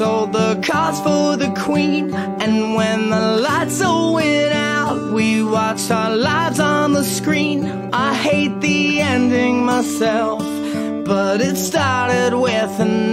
Sold the cards for the queen. And when the lights all went out, we watched our lives on the screen. I hate the ending myself, but it started with an